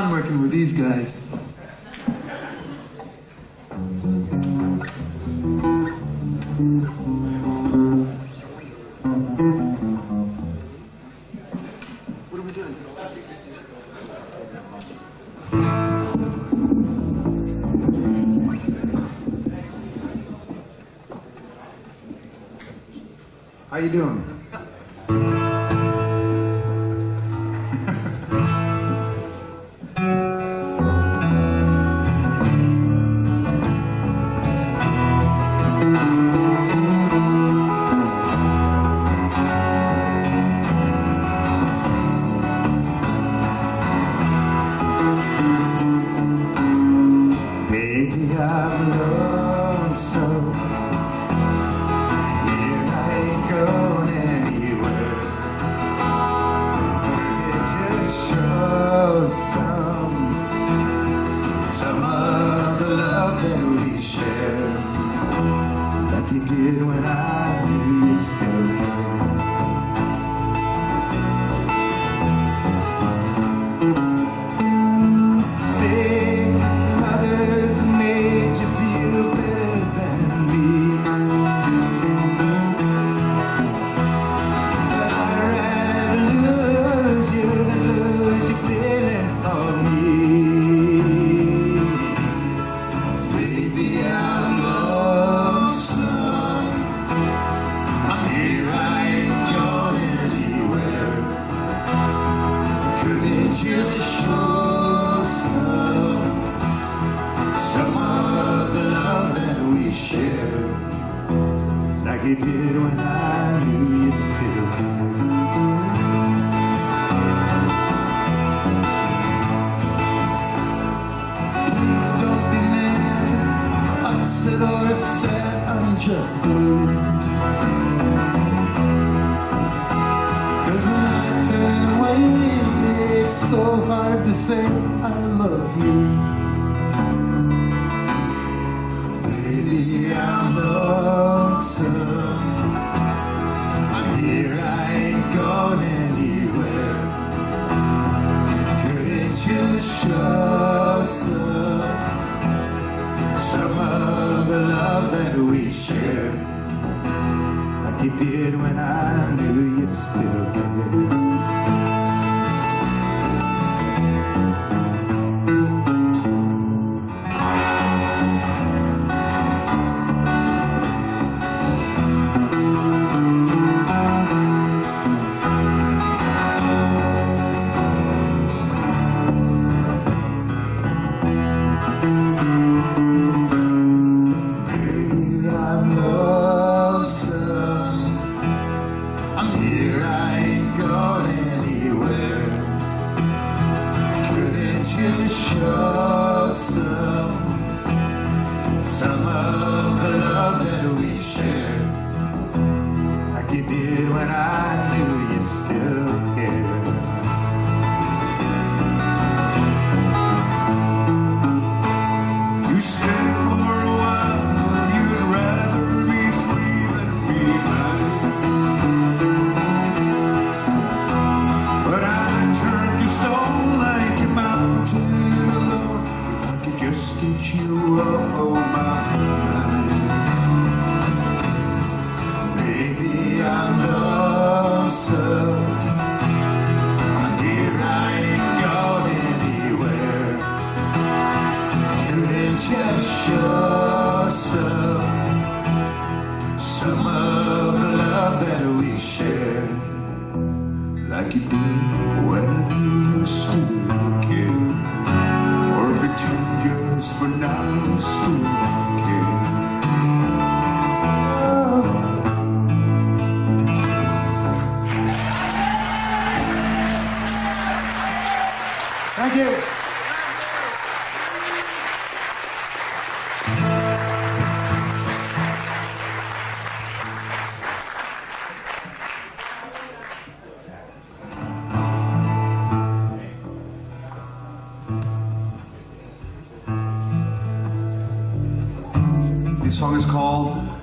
fun working with these guys.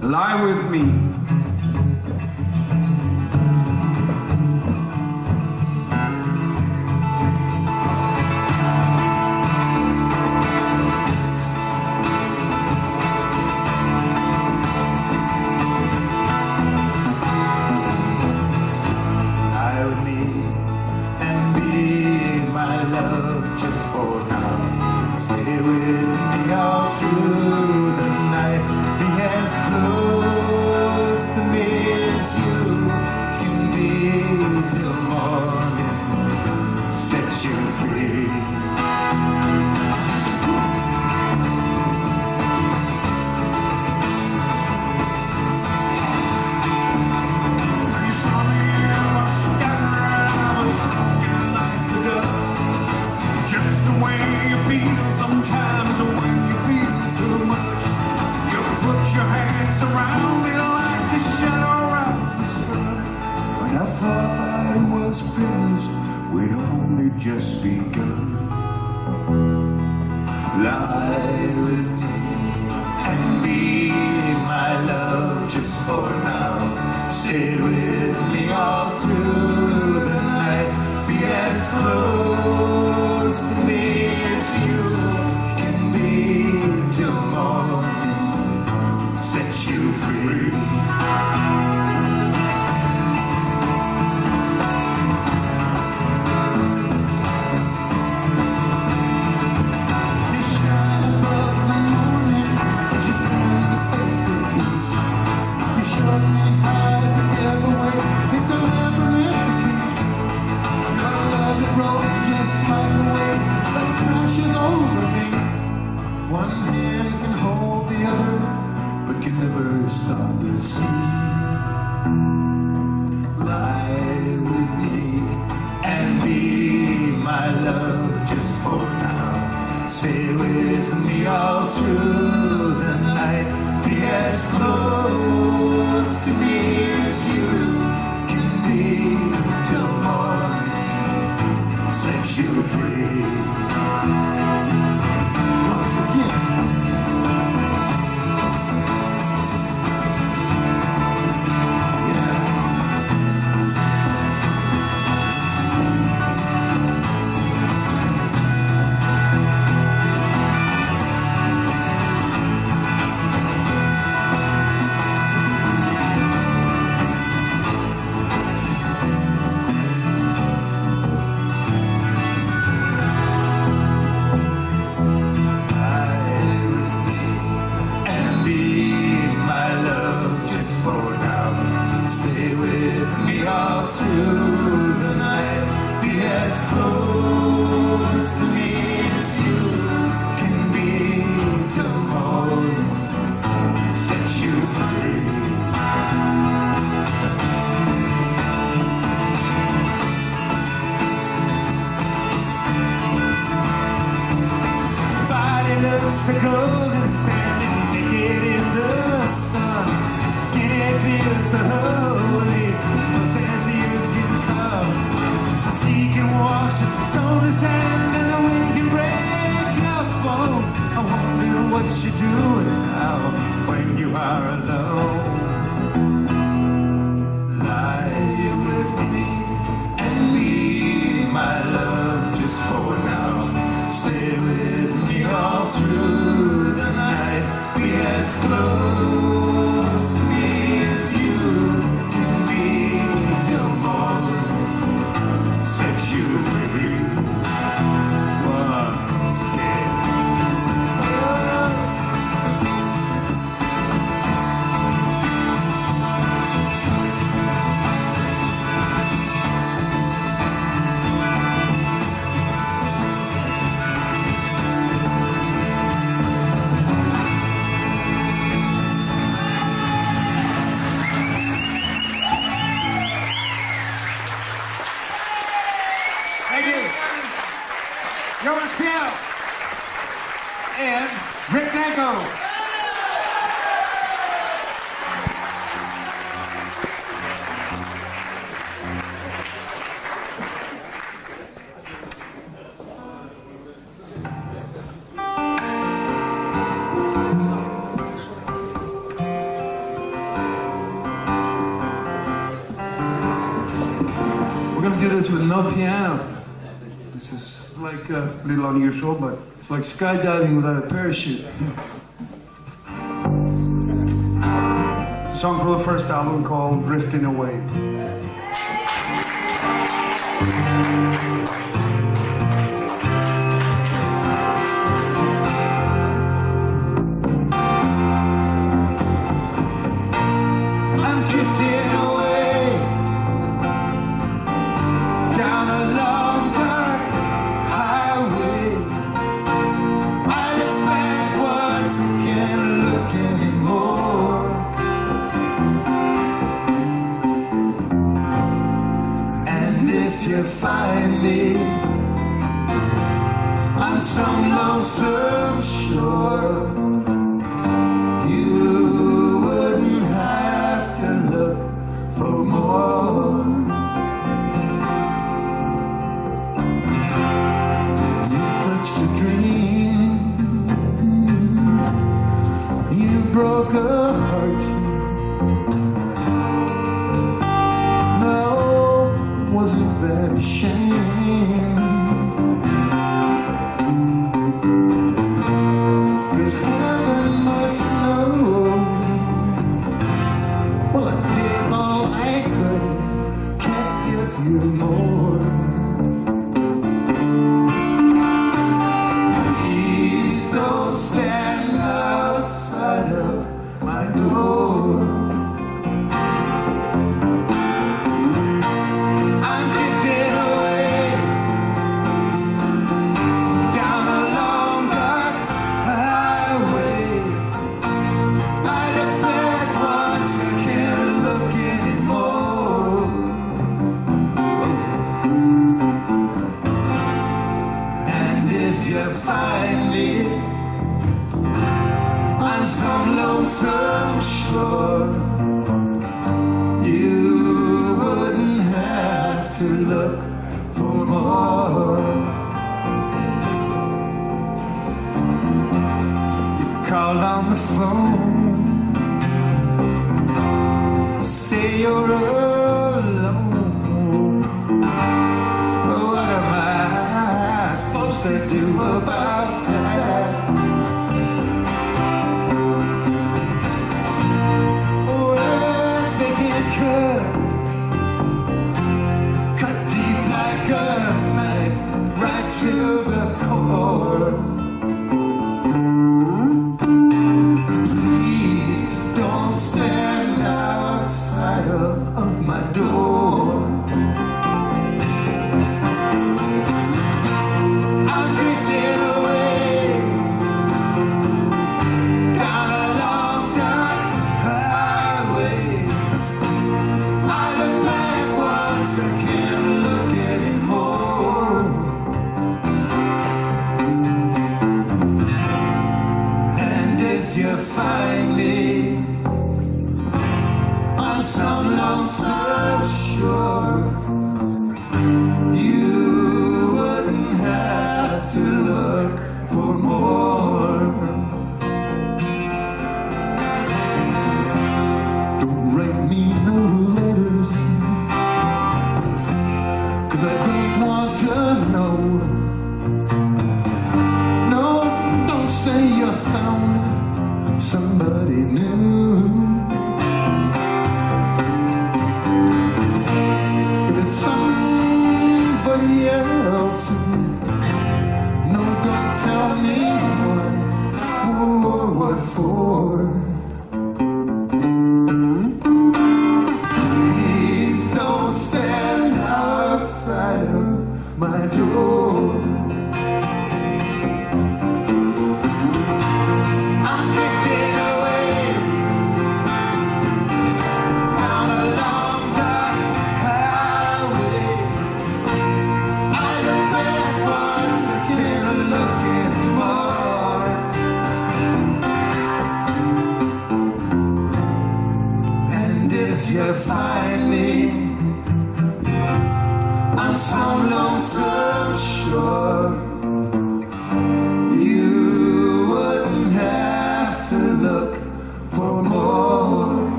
Lie With Me. A little unusual, but it's like skydiving without a parachute. song from the first album called Drifting Away. Some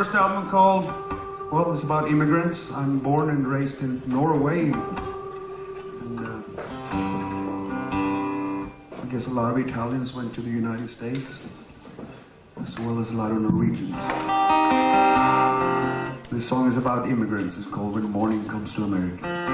first album called, well, it was about immigrants. I'm born and raised in Norway. And, uh, I guess a lot of Italians went to the United States, as well as a lot of Norwegians. This song is about immigrants. It's called When Morning Comes to America.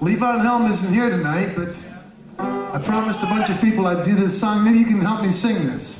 Levon Helm isn't here tonight, but I promised a bunch of people I'd do this song. Maybe you can help me sing this.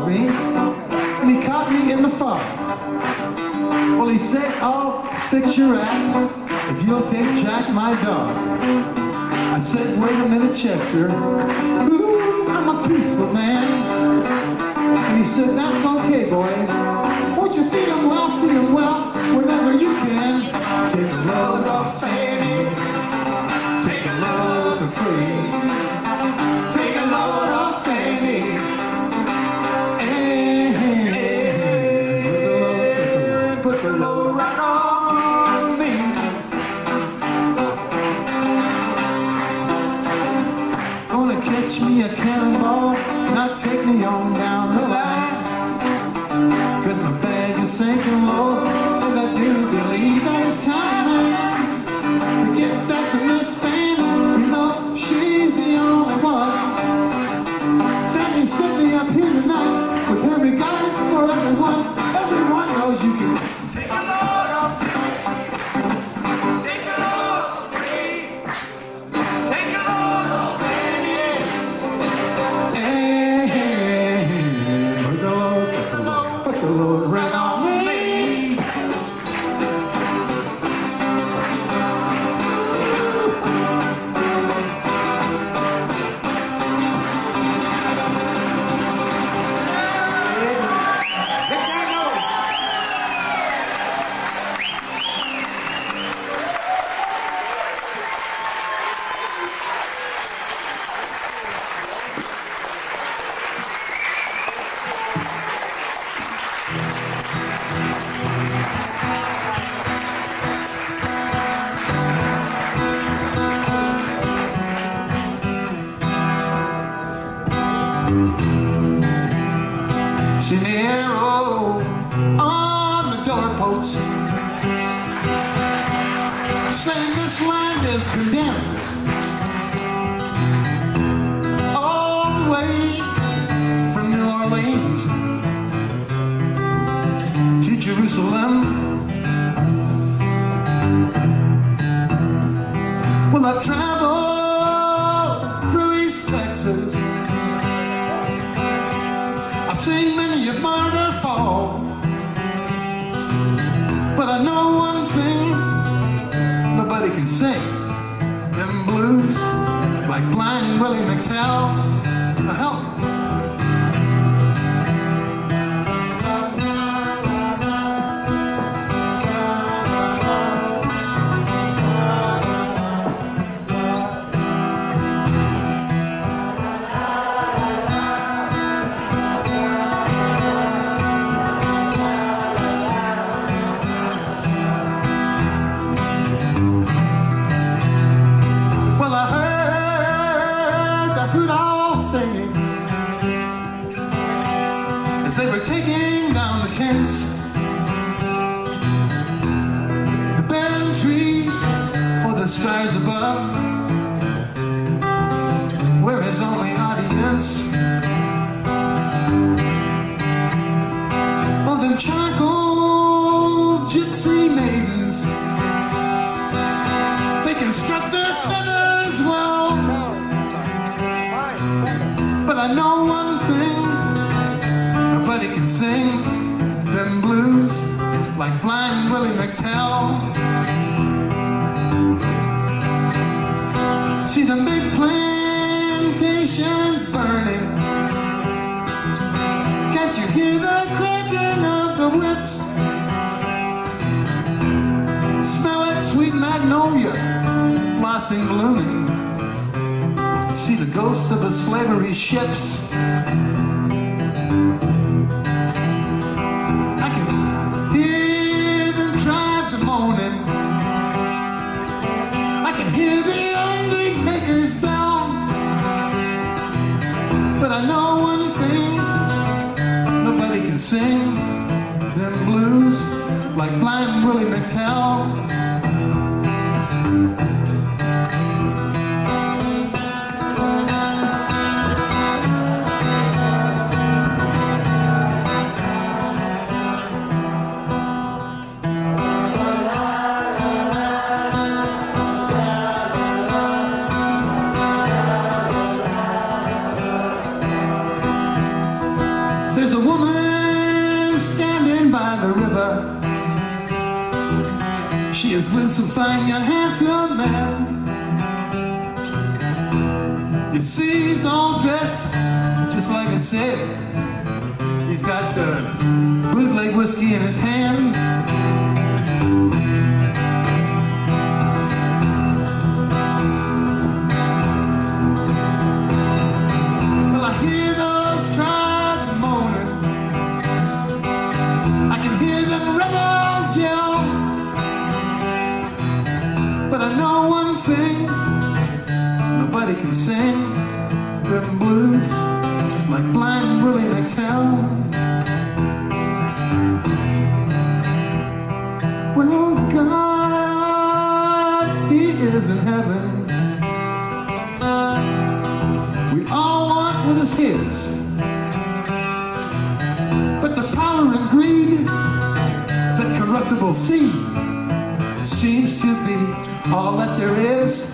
called me and he caught me in the phone. Well, he said, I'll fix your act if you'll take Jack, my dog. I said, wait a minute, Chester. Ooh, I'm a peaceful man. And he said, that's okay, boys. Won't you feed him well, feed him well, whenever you can. Take a load off can sing them blues like blind Willie McTell. Help fine young man. You see, he's all dressed just like I said. He's got the bootleg whiskey in his hand. Sing them blues like blind Willie McTell. Well, God, He is in heaven. We all want what is His. But the power and greed, that corruptible seed, seems to be all that there is.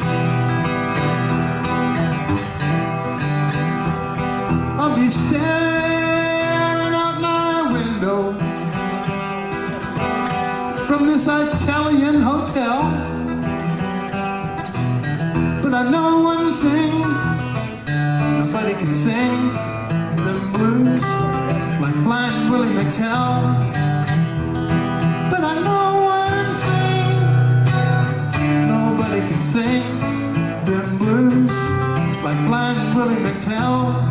Staring out my window from this Italian hotel. But I know one thing, nobody can sing them blues like blind Willie McTell. But I know one thing, nobody can sing them blues like blind Willie McTell.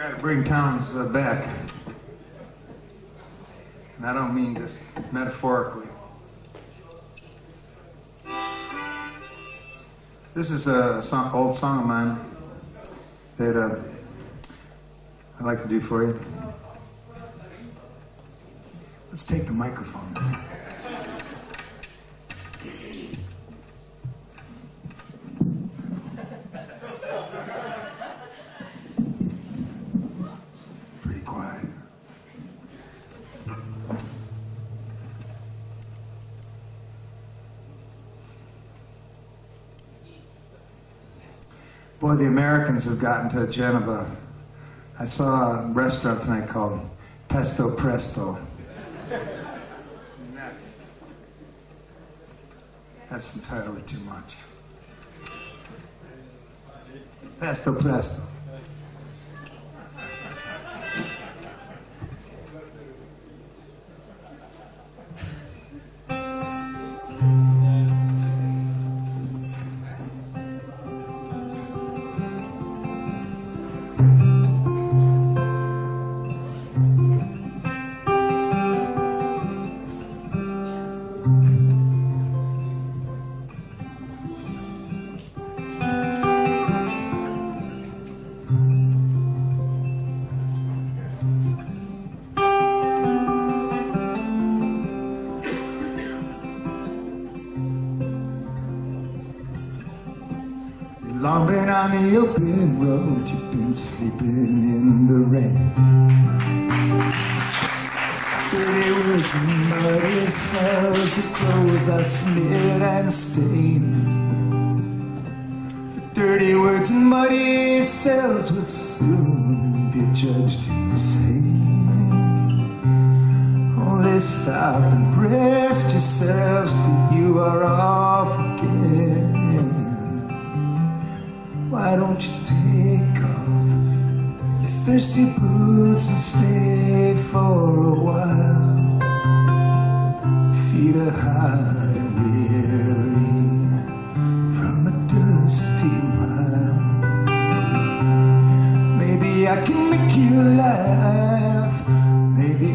Got to bring Townes uh, back. And I don't mean just metaphorically. This is a song, old song of mine that uh, I'd like to do for you. Let's take the microphone. The Americans have gotten to Geneva. I saw a restaurant tonight called Pesto Presto. That's, that's entitled too much. Pesto Presto.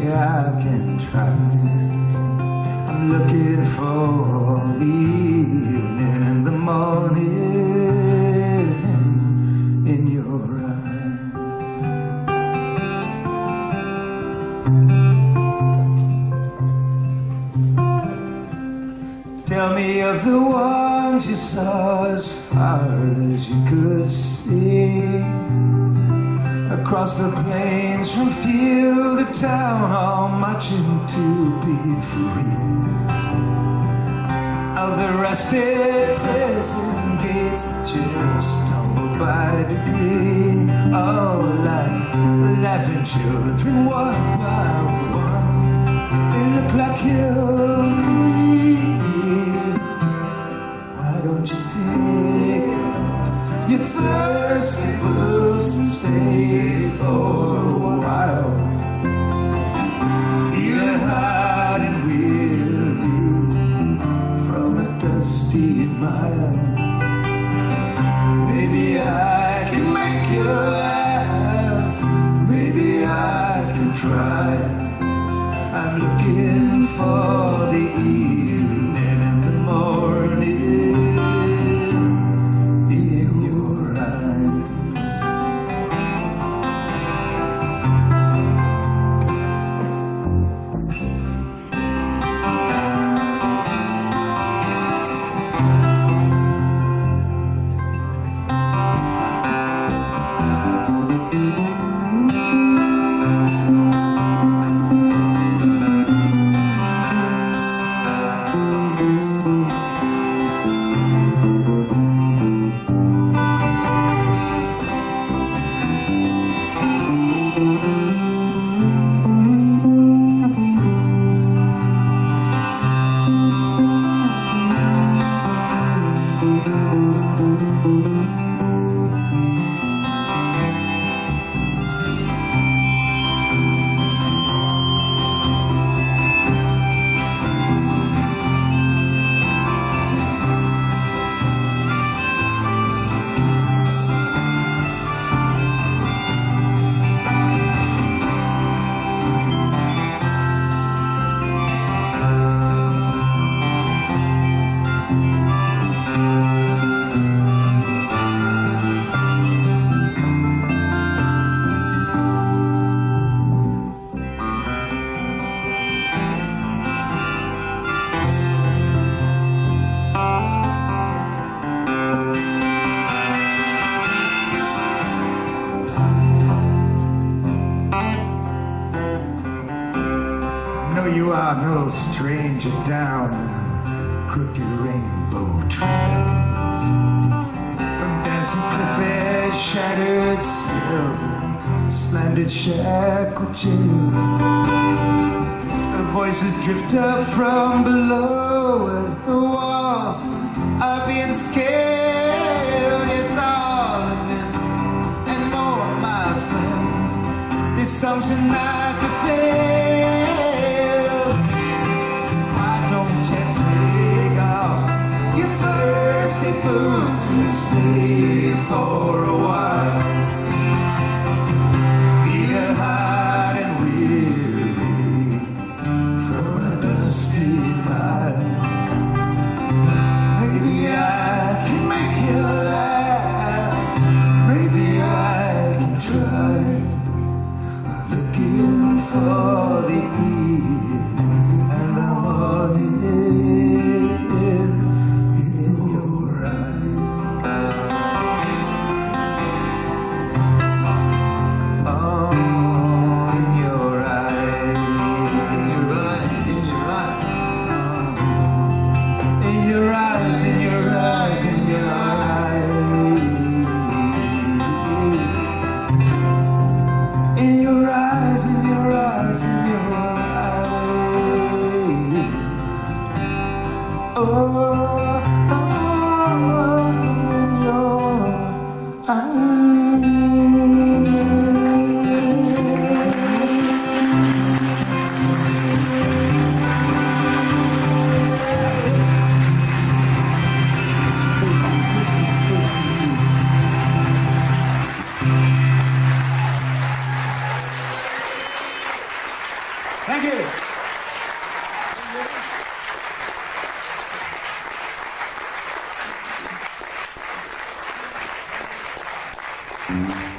Maybe I can try. I'm looking for the evening and the morning in your eyes. Tell me of the ones you saw as far as you could see. Across the to town, all marching to be free. Of the rusted prison gates that just tumbled by degree. Oh, like laughing children, one by one, they look like he'll jail. And voices drift up from below as the walls are being scaled. It's all of this and more, my friends. The assumption that Mm-hmm.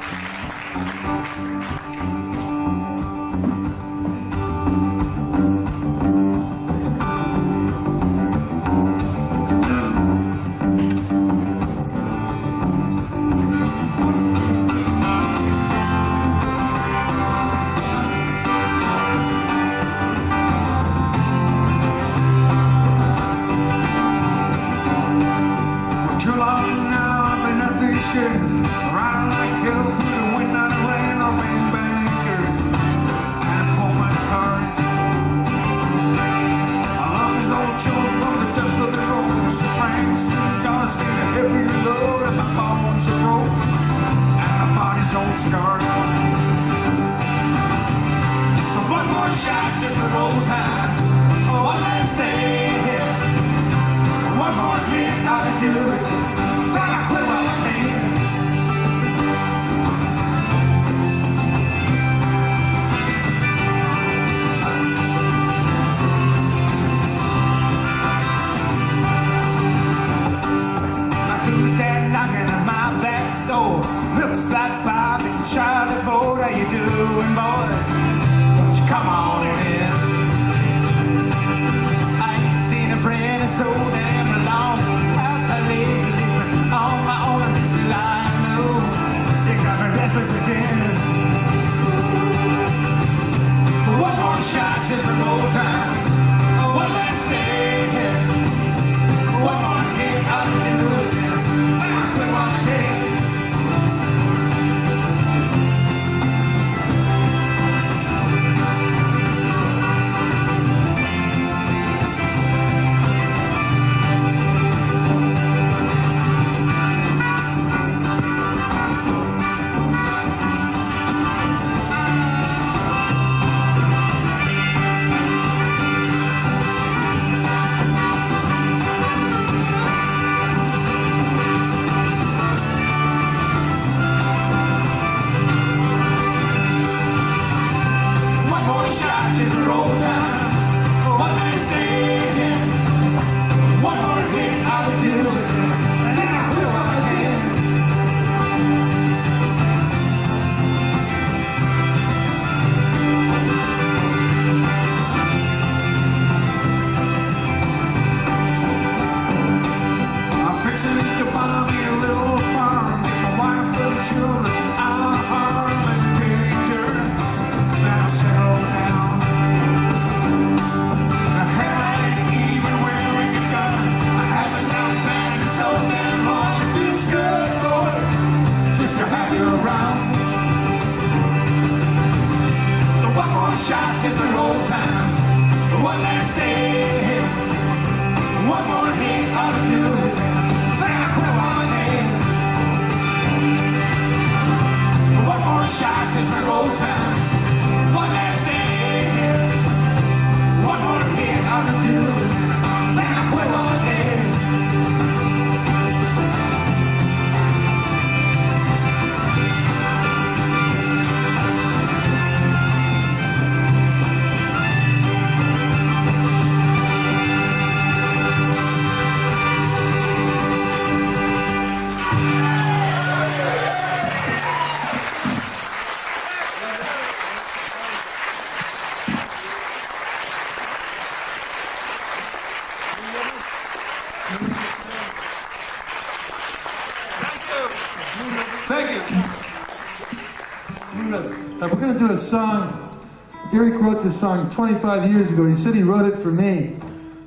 Wrote this song 25 years ago. He said he wrote it for me,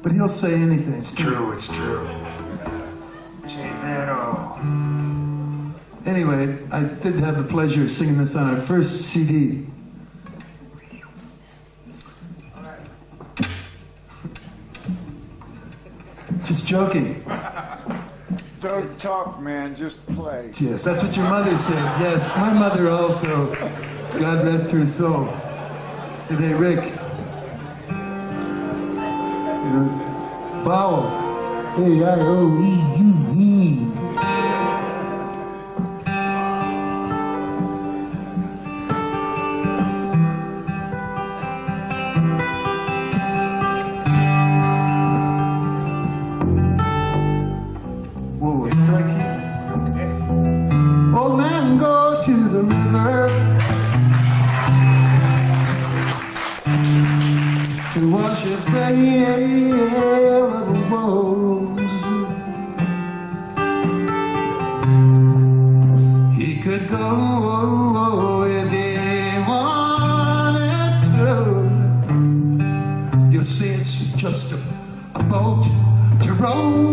but he'll say anything. It's true, it's true. Jay. Anyway, I did have the pleasure of singing this on our first CD. Just joking. Don't talk, man. Just play. Yes, that's what your mother said. Yes, my mother also. God rest her soul. Hey, Rick. You know, vowels. A, to wash his pale woes. He could go if he wanted to. You'll see it's just a, a boat to row.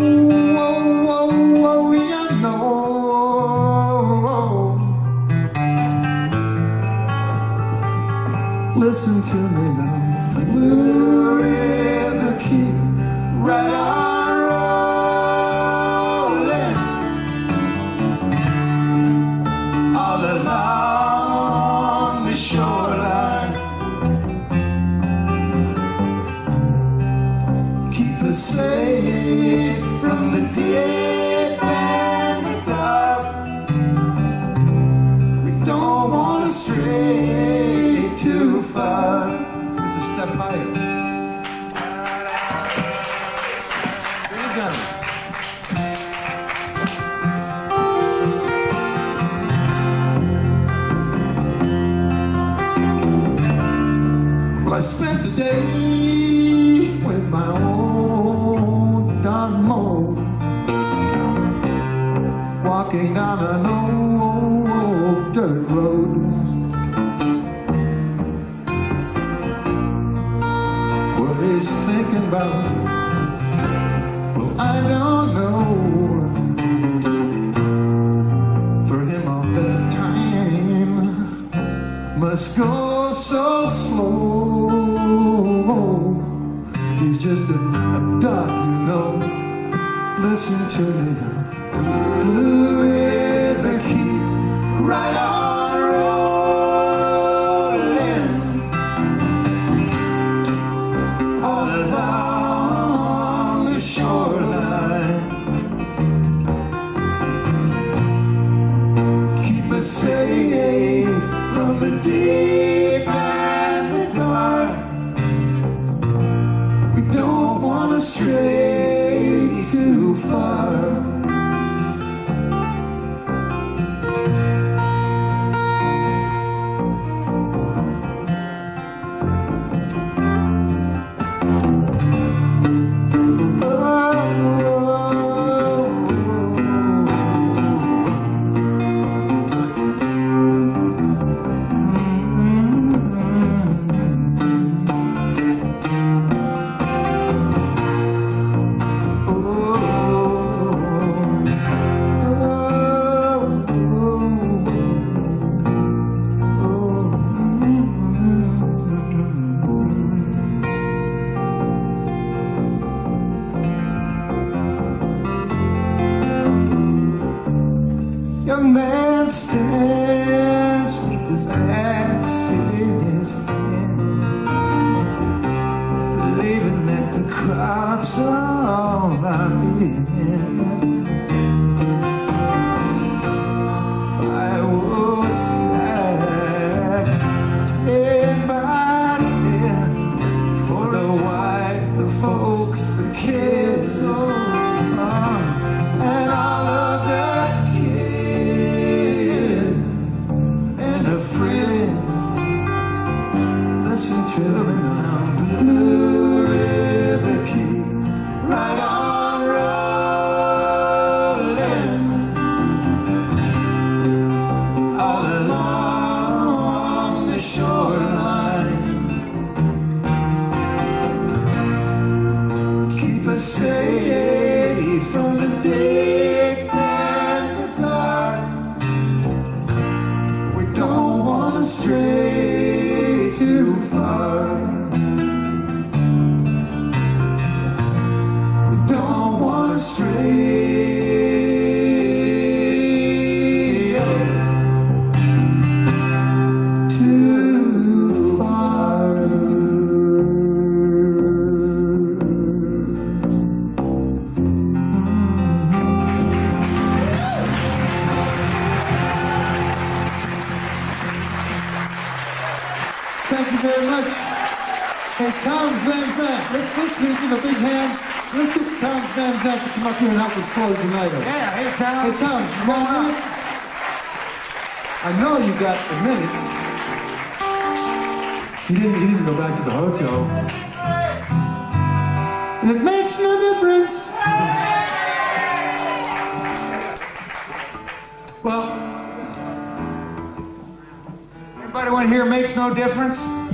Want to makes no difference?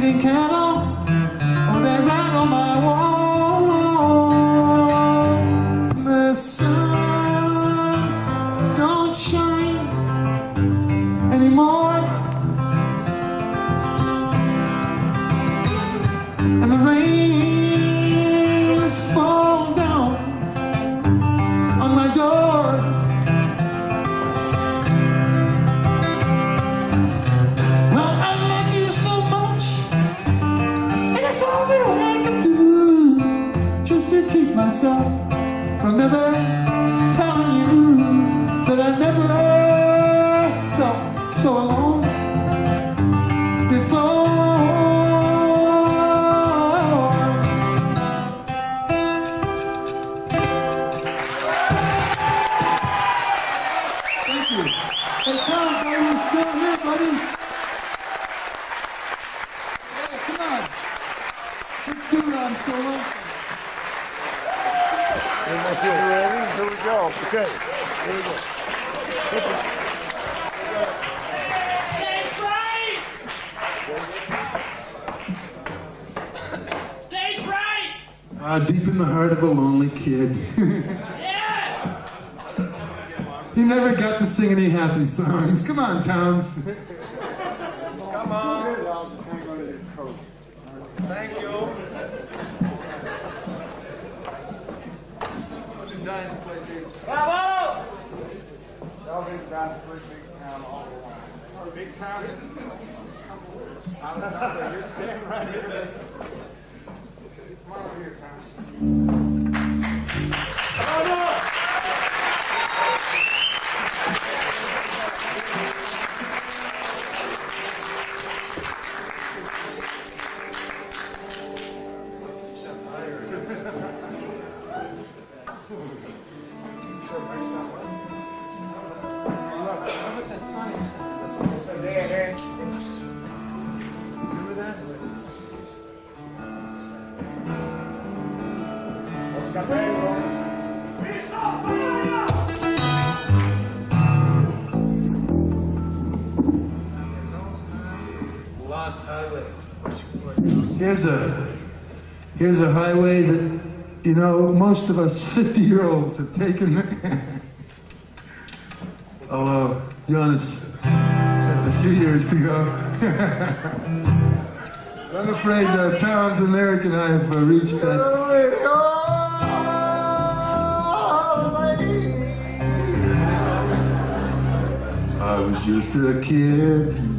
Cattle, oh, Come on, Townes. here's a here's a highway that you know most of us 50 year olds have taken although Jonas has a few years to go. I'm afraid uh, Townes and Eric and I have uh, reached that. I was just a kid.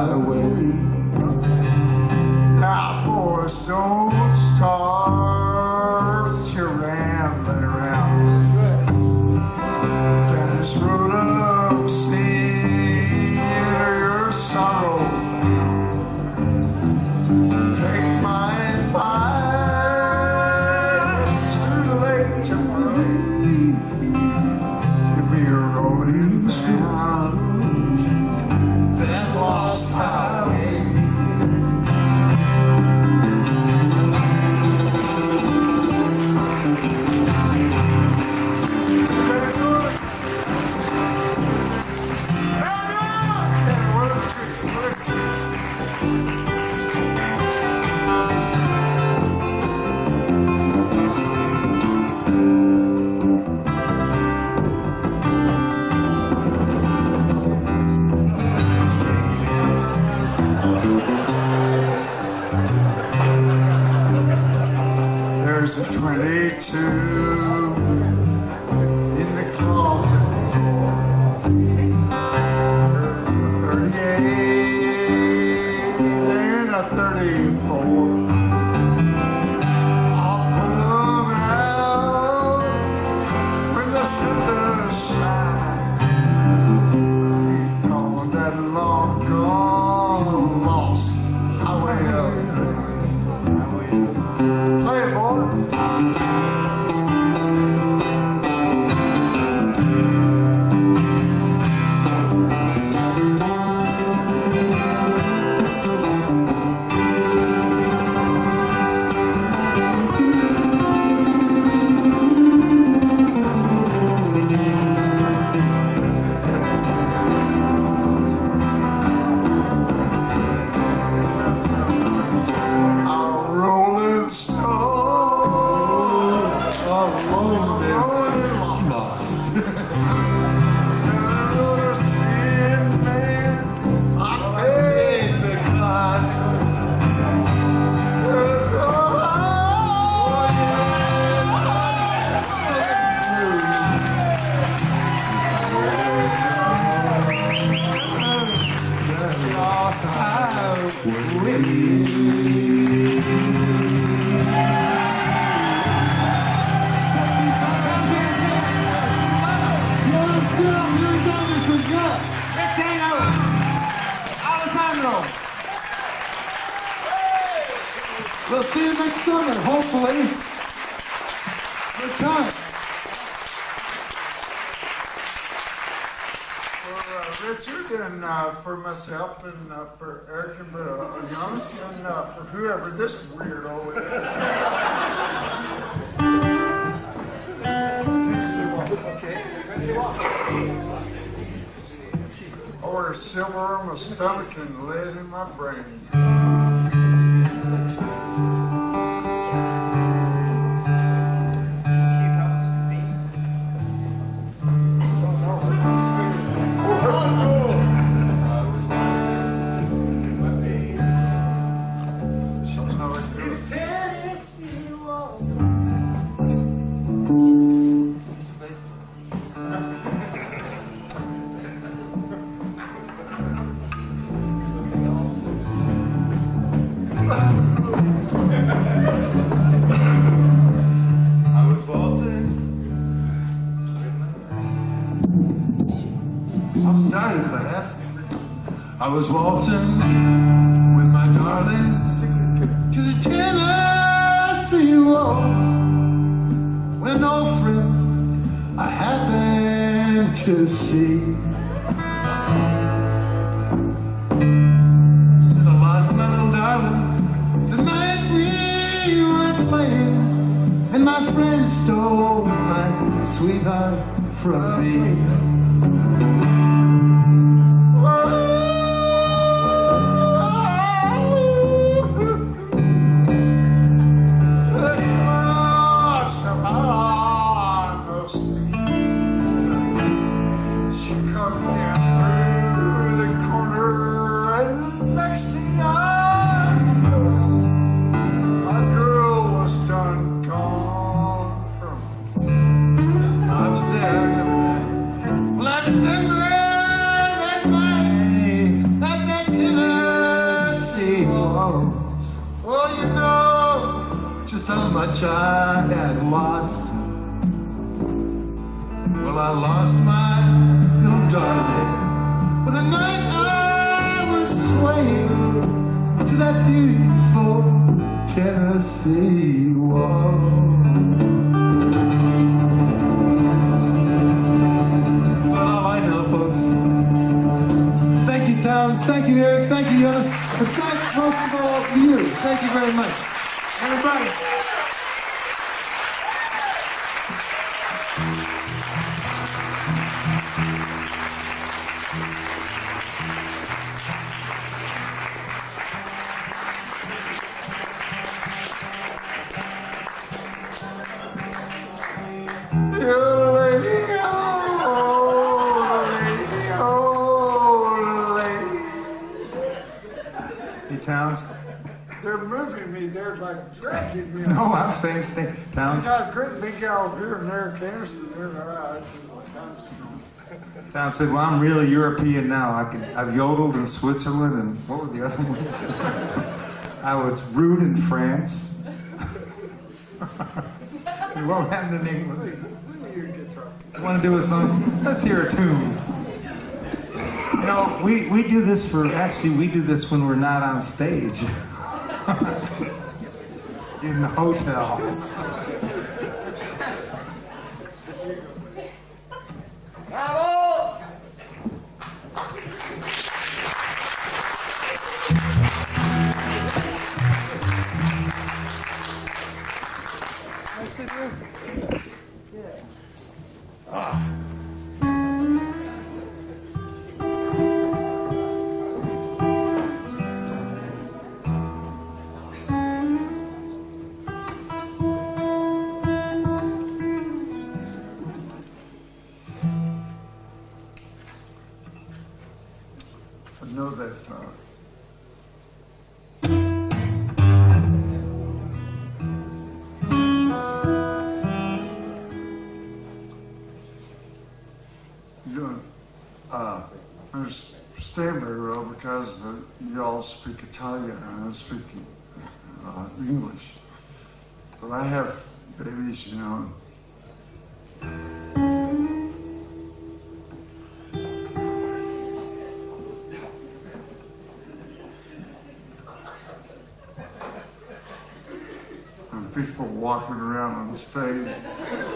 out of were for myself and uh, for Eric and for uh, Jonas and uh, for whoever this weirdo is. Okay. Or silver in my stomach and lead in my brain. How much I had lost. Well, I lost my little darling. But the night I was swaying to that beautiful Tennessee folks. Thank you, Townes. Thank you, Eric. Thank you, Jonas. And thank, most of all, you. Thank you very much. Everybody. Like. No, I'm saying stay. I Townes. got a great big gal here and there. and I just like, I'm Townes said, "Well, I'm really European now. I can. I've yodeled in Switzerland, and what were the other ones? I was rude in France. what happened to Nick? You want to do a song? Let's hear a tune. You know, we, we do this for, actually, we do this when we're not on stage. In the hotel. I because uh, you all speak Italian and I speak uh, English. But I have babies, you know. And people walking around on the stage.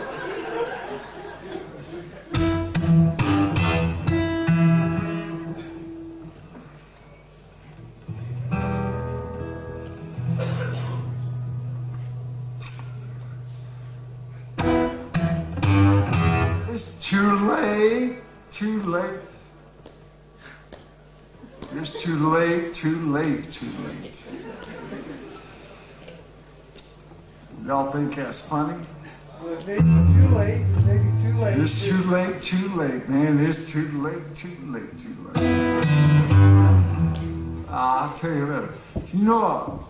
Too late, too late. Y'all think that's funny? Well, it may be too late, it may be too late. It's too late, too late, man. It's too late, too late, too late. Ah, I'll tell you later. You know,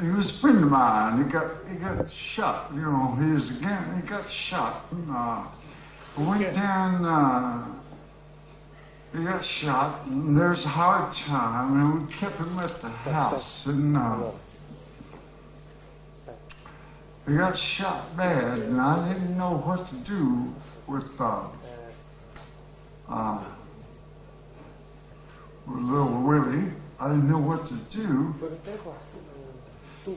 he was a friend of mine. He got he got shot. You know, he was again. He got shot. And, uh, I went down. Uh, he got shot. And there's a hard time, and we kept him at the house. And uh, he got shot bad, and I didn't know what to do with uh, uh, with little Willie. I didn't know what to do.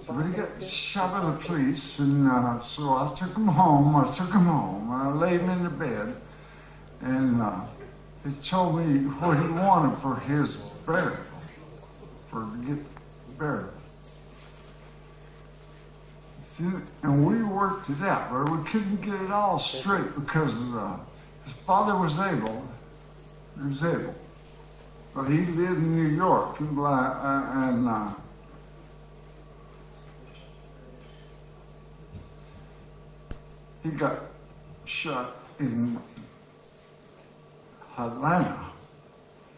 But he got shot by the police, and uh, so I took him home. I took him home. I laid him in the bed, and uh, he told me what he wanted for his burial, for to get buried. See, and we worked it out, but we couldn't get it all straight because uh, his father was able. He was able, but he lived in New York, and, uh, and uh, he got shot in Atlanta.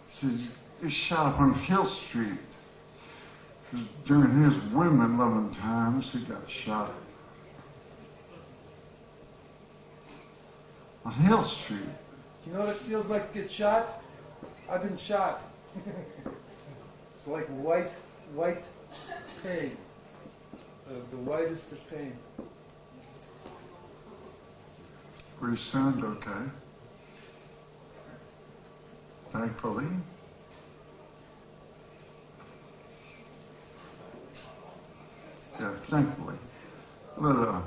Says he shot up on Hill Street. During his women loving times, he got shot on Hill Street. You know what it feels like to get shot? I've been shot. it's like white, white pain. Uh, the whitest of pain. We sound okay. Thankfully. Yeah, thankfully. But, uh,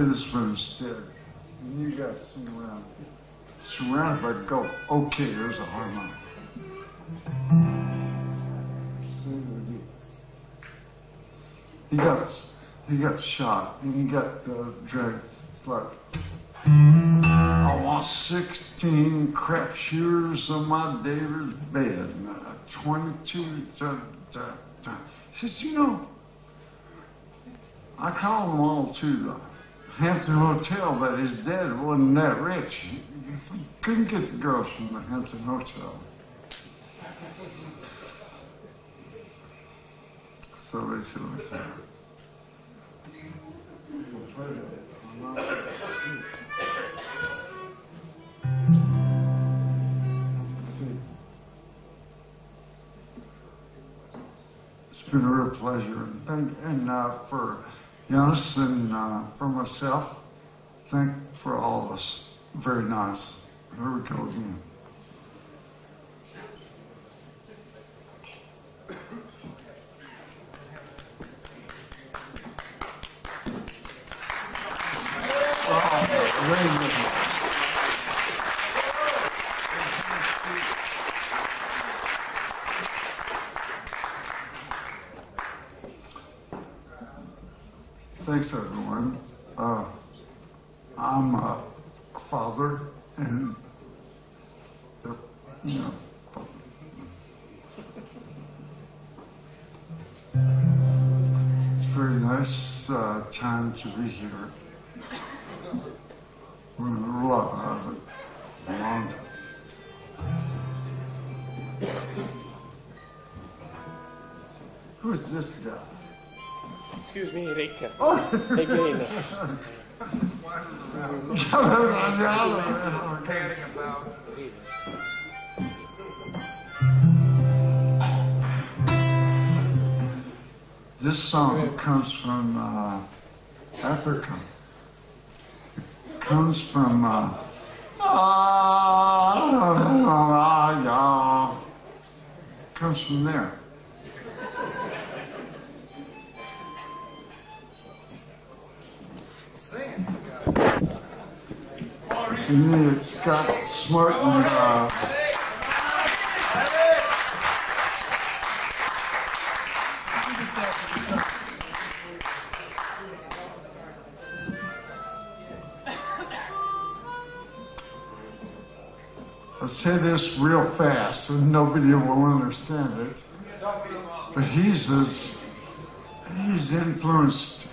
one instead. And you sing around. Surrounded by gold. Okay, there's a harmonic. He got he got shot and he got uh, dragged. It's like I want 16 crap shooters on my David's bed. uh, 22. Da, da, da. He says, you know, I call them all too, Hampton Hotel, but his dad wasn't that rich. He couldn't get the girls from the Hampton Hotel. So they listen. It's been a real pleasure, and and uh, for Jonas and uh, for myself. Thank for all of us. Very nice. Here we go again. Oh, very good. Thanks, everyone. Uh, I'm a father, and you know, very nice uh, time to be here. We're in it. Who's this guy? Excuse me, Rika. Oh, Again. This song comes from uh, Africa. It comes from uh, comes from there. Then it's got smart and uh, say this real fast and nobody will understand it. But he's as, he's influenced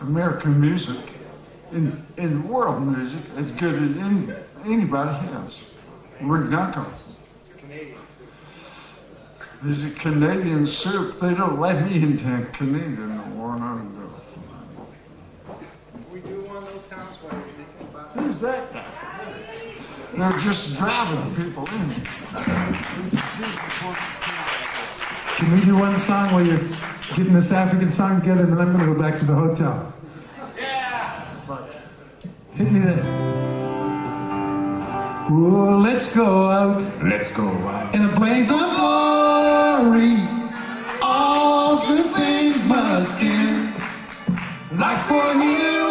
American music in, in world music as good as any, anybody has. Rick Danko. He's a Canadian soup. They don't let me into Canadian no more. and I don't. We do one of those towns where we think about. Who's that guy? They're just driving people in. This is Jesus wants to kill Can we do one song while you're getting this African song together, and then I'm going to go back to the hotel? It's Hit me there. Oh, let's go out Let's go out. in a blaze of glory. All the things must end, like for heroes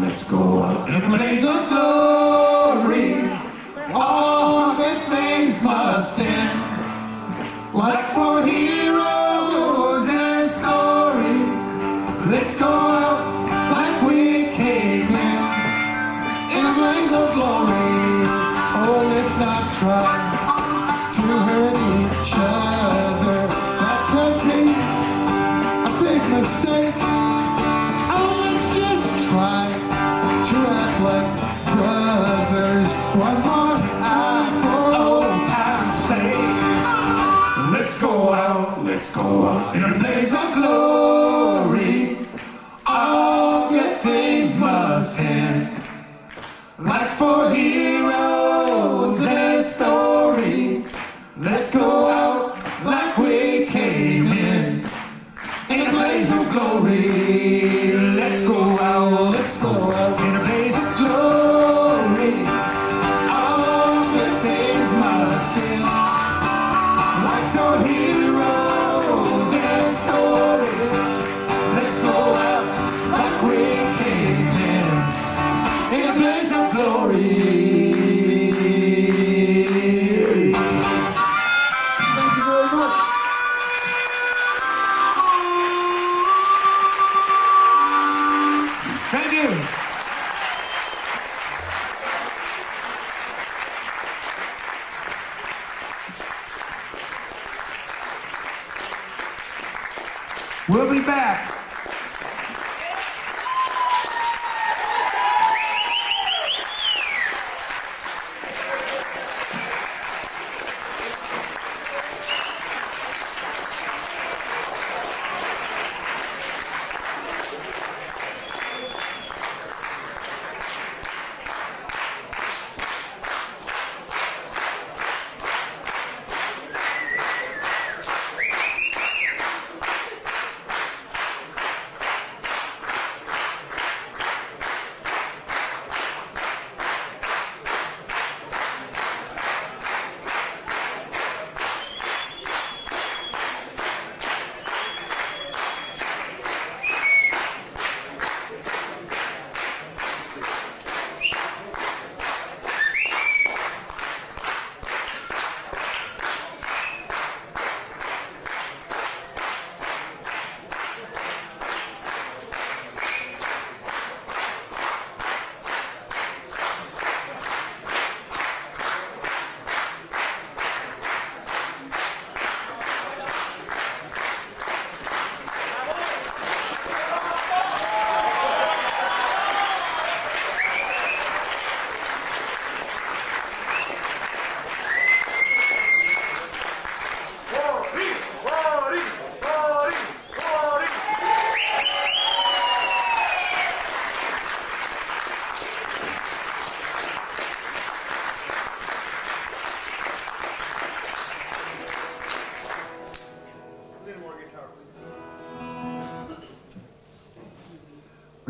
let's go out in a blaze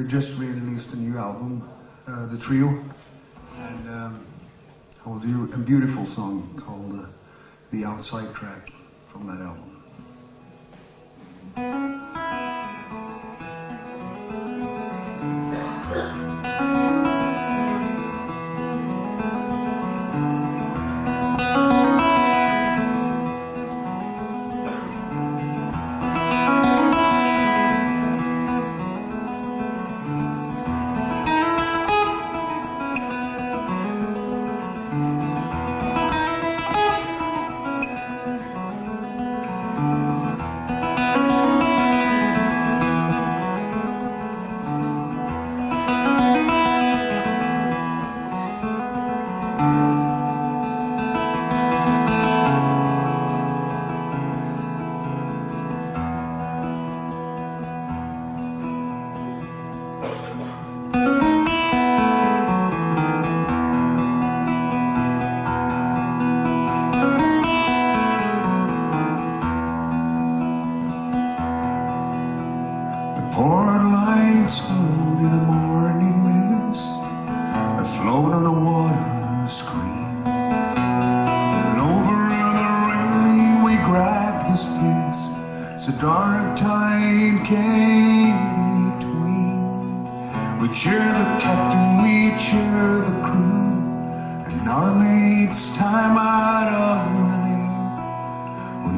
Just released a new album, uh, The Trio, and um, I will do a beautiful song called uh, The Outside Track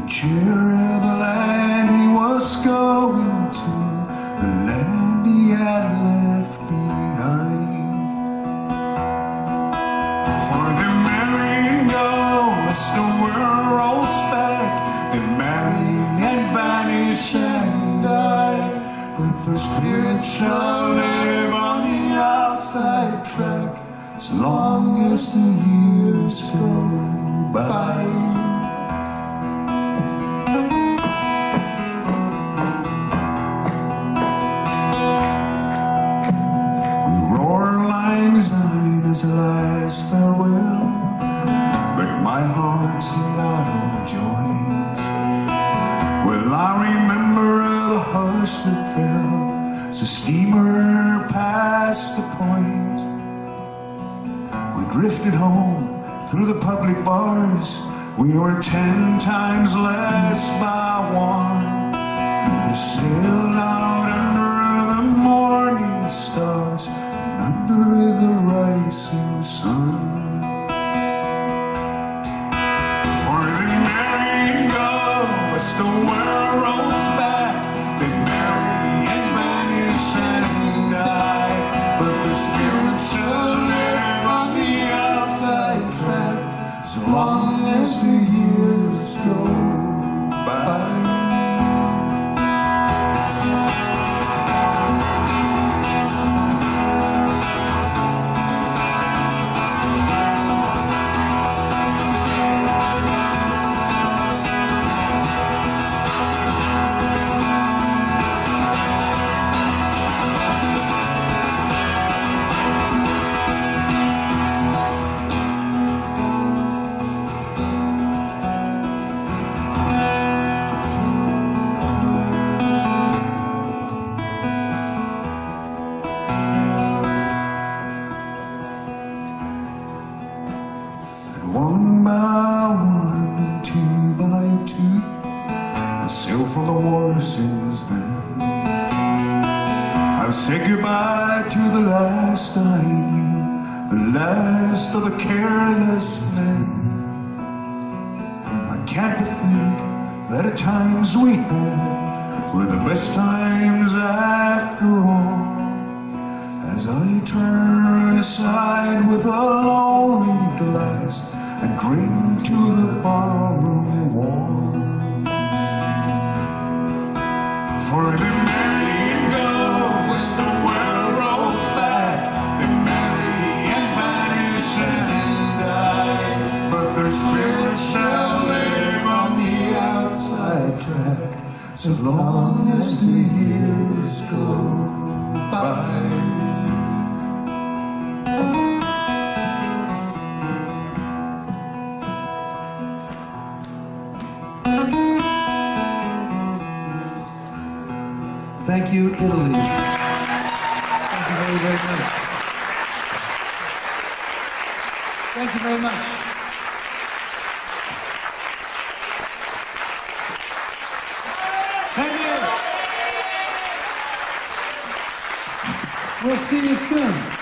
The land he was going to, the land he had left behind. For the merry go as the world rolls back, they marry and vanish and die. But their spirits shall live on the outside track, as long as the years go by. We were ten times less by were the best times after all. As I turn aside with a lonely glass and drink to the barroom wall. For so long as the years go by. Thank you, Italy. Thank you very, very much. Thank you very much. We'll see you soon.